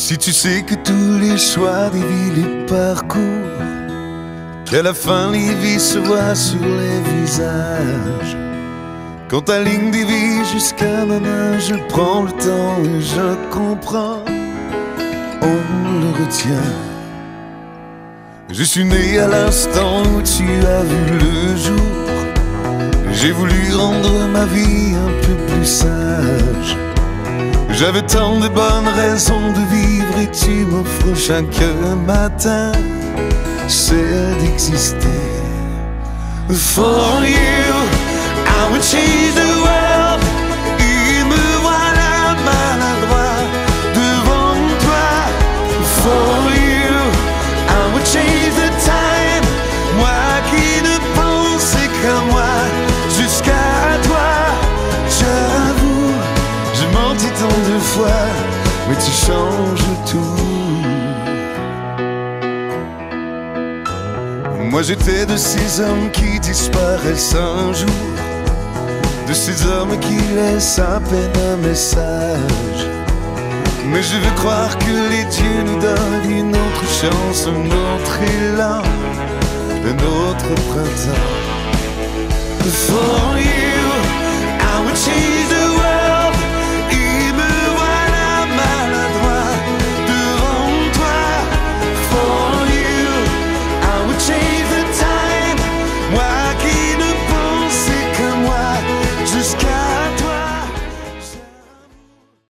Si tu sais que tous les choix des vies, les parcours, qu'à la fin les vies se sur les visages. Quand ta ligne dévie jusqu'à ma main, je prends le temps et je comprends. On le retient. Je suis né à l'instant où tu as vu le jour. J'ai voulu rendre ma vie un peu plus sage. J'avais tant de bonnes raisons m'offres chaque matin celle d'exister. For you, I would change the world. Et me voilà maladroit devant toi. For you, I would change the time. Moi qui ne pensais qu'à moi, jusqu'à toi. J'avoue, j'ai menti tant de fois, mais tu changes tout. Moi j'étais de ces hommes qui disparaissent un jour, de ces hommes qui laissent à peine un message. Mais je veux croire que les dieux nous donnent une autre chance, un autre élan, un autre printemps.